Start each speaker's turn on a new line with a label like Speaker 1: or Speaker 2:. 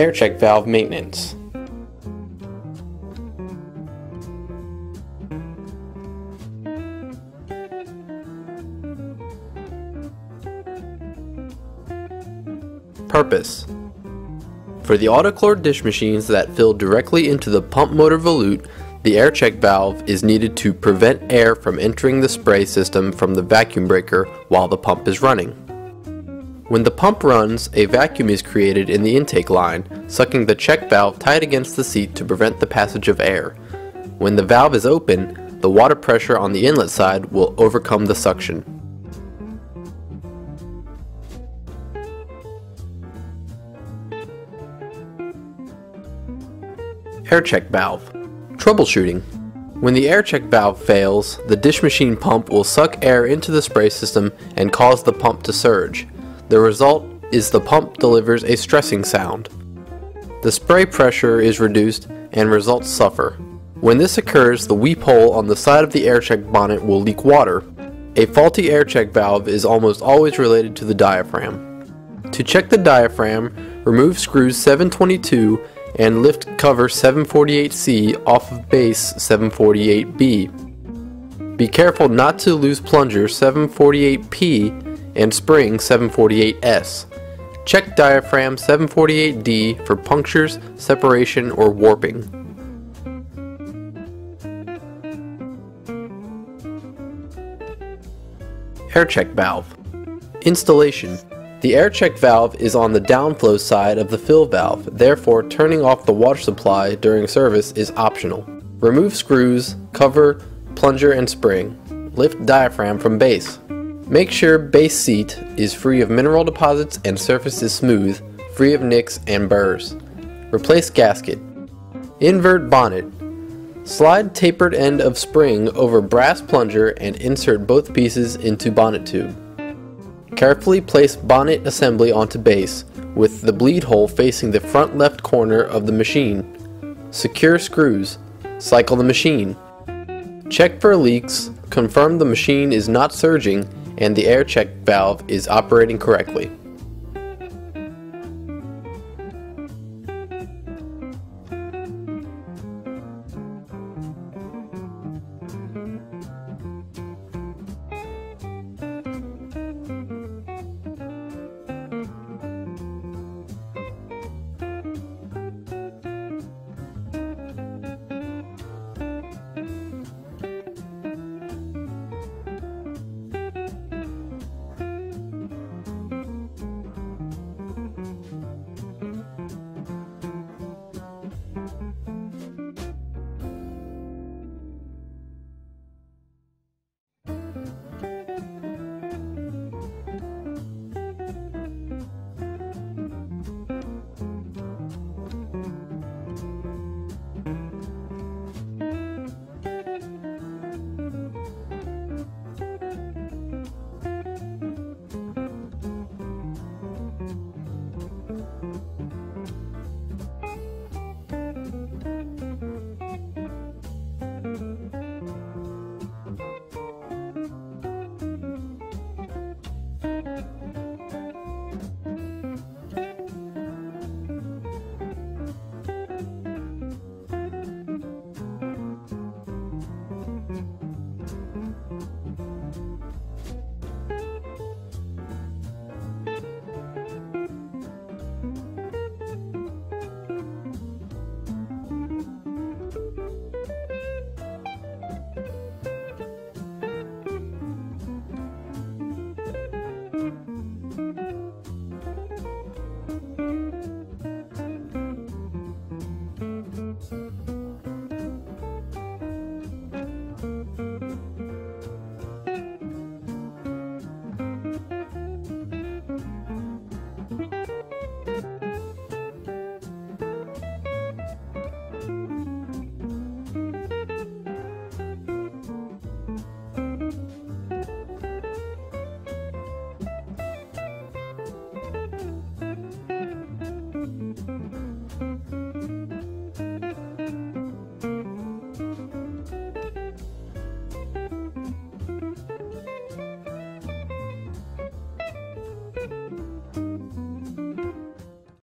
Speaker 1: Air check valve maintenance. Purpose For the autochlor dish machines that fill directly into the pump motor volute, the air check valve is needed to prevent air from entering the spray system from the vacuum breaker while the pump is running. When the pump runs, a vacuum is created in the intake line, sucking the check valve tight against the seat to prevent the passage of air. When the valve is open, the water pressure on the inlet side will overcome the suction. Air check valve. Troubleshooting. When the air check valve fails, the dish machine pump will suck air into the spray system and cause the pump to surge. The result is the pump delivers a stressing sound. The spray pressure is reduced and results suffer. When this occurs, the weep hole on the side of the air check bonnet will leak water. A faulty air check valve is almost always related to the diaphragm. To check the diaphragm, remove screws 722 and lift cover 748C off of base 748B. Be careful not to lose plunger 748P and spring 748S. Check diaphragm 748D for punctures, separation, or warping. Air check valve. Installation. The air check valve is on the downflow side of the fill valve, therefore turning off the water supply during service is optional. Remove screws, cover, plunger, and spring. Lift diaphragm from base. Make sure base seat is free of mineral deposits and surface is smooth, free of nicks and burrs. Replace gasket. Invert bonnet. Slide tapered end of spring over brass plunger and insert both pieces into bonnet tube. Carefully place bonnet assembly onto base with the bleed hole facing the front left corner of the machine. Secure screws. Cycle the machine. Check for leaks, confirm the machine is not surging and the air check valve is operating correctly.